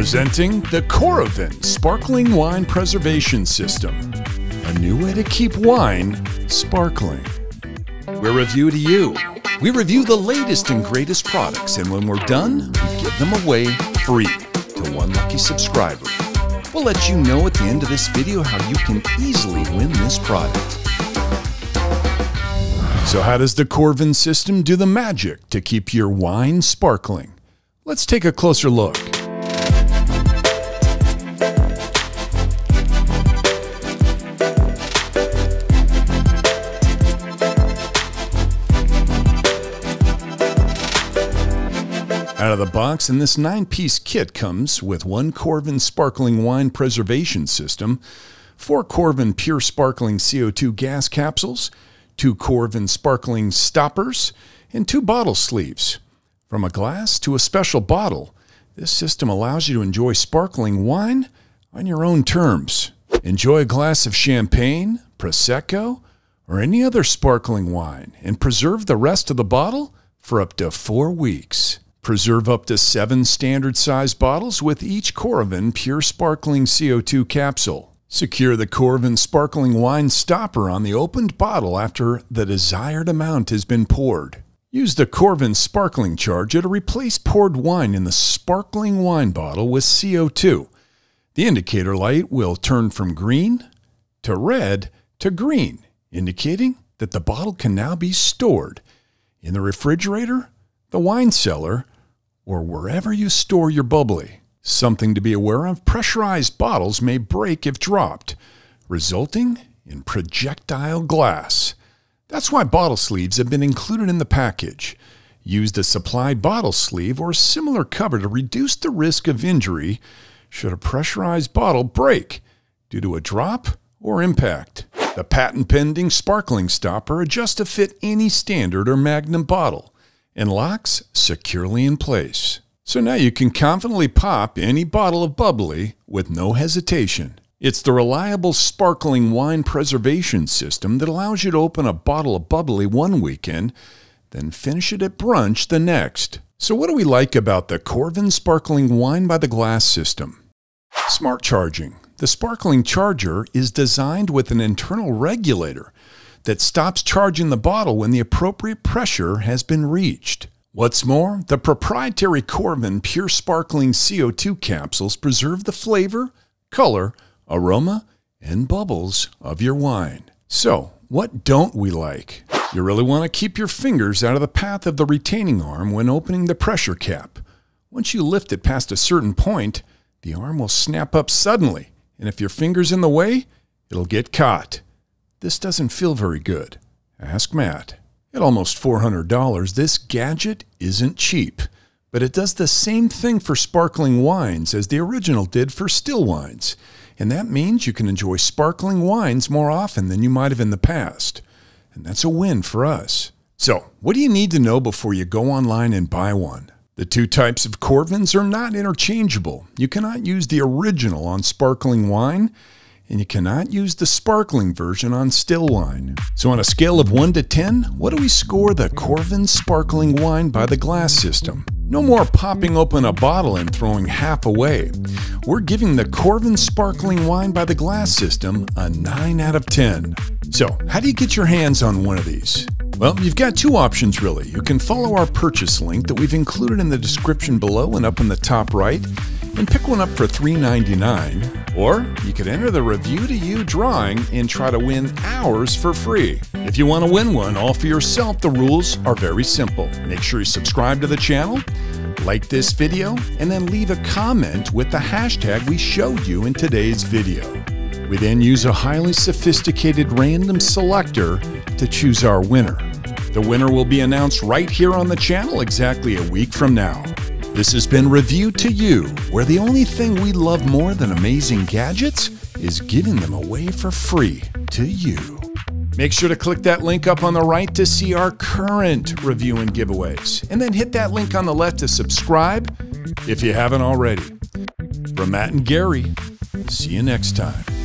Presenting the Coravin Sparkling Wine Preservation System, a new way to keep wine sparkling. We're review to you. We review the latest and greatest products, and when we're done, we give them away free to one lucky subscriber. We'll let you know at the end of this video how you can easily win this product. So, how does the Coravin system do the magic to keep your wine sparkling? Let's take a closer look. Out of the box, and this nine piece kit comes with one Coravin sparkling wine preservation system, four Coravin pure sparkling CO2 gas capsules, two Coravin sparkling stoppers, and two bottle sleeves. From a glass to a special bottle, this system allows you to enjoy sparkling wine on your own terms. Enjoy a glass of champagne, Prosecco, or any other sparkling wine and preserve the rest of the bottle for up to four weeks. Preserve up to seven standard size bottles with each Coravin Pure Sparkling CO2 capsule. Secure the Coravin Sparkling Wine Stopper on the opened bottle after the desired amount has been poured. Use the Coravin Sparkling Charger to replace poured wine in the sparkling wine bottle with CO2. The indicator light will turn from green to red to green, indicating that the bottle can now be stored in the refrigerator, the wine cellar, or wherever you store your bubbly. Something to be aware of pressurized bottles may break if dropped, resulting in projectile glass. That's why bottle sleeves have been included in the package. Use the supplied bottle sleeve or similar cover to reduce the risk of injury should a pressurized bottle break due to a drop or impact. The patent pending sparkling stopper adjusts to fit any standard or magnum bottle and locks securely in place. So now you can confidently pop any bottle of bubbly with no hesitation. It's the reliable sparkling wine preservation system that allows you to open a bottle of bubbly one weekend, then finish it at brunch the next. So, what do we like about the Coravin Sparkling Wine by the Glass system? Smart charging. The sparkling charger is designed with an internal regulator that stops charging the bottle when the appropriate pressure has been reached. What's more, the proprietary Coravin Pure Sparkling CO2 capsules preserve the flavor, color, aroma, and bubbles of your wine. So, what don't we like? You really want to keep your fingers out of the path of the retaining arm when opening the pressure cap. Once you lift it past a certain point, the arm will snap up suddenly, and if your finger's in the way, it'll get caught. This doesn't feel very good. Ask Matt. At almost $400, this gadget isn't cheap, but it does the same thing for sparkling wines as the original did for still wines, and that means you can enjoy sparkling wines more often than you might have in the past. And that's a win for us. So, what do you need to know before you go online and buy one? The two types of Coravins are not interchangeable. You cannot use the original on sparkling wine and you cannot use the sparkling version on still wine. So on a scale of 1 to 10, what do we score the Coravin sparkling wine by the glass system? No more popping open a bottle and throwing half away. We're giving the Coravin sparkling wine by the glass system a 9 out of 10. So, how do you get your hands on one of these? Well, you've got two options really. You can follow our purchase link that we've included in the description below and up in the top right and pick one up for $3.99. Or you could enter the Review to You drawing and try to win ours for free. If you want to win one all for yourself, the rules are very simple. Make sure you subscribe to the channel, like this video, and then leave a comment with the hashtag we showed you in today's video. We then use a highly sophisticated random selector to choose our winner. The winner will be announced right here on the channel exactly a week from now. This has been Review to You, where the only thing we love more than amazing gadgets is giving them away for free to you. Make sure to click that link up on the right to see our current review and giveaways, and then hit that link on the left to subscribe if you haven't already. From Matt and Gary, see you next time.